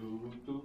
Ту-ту.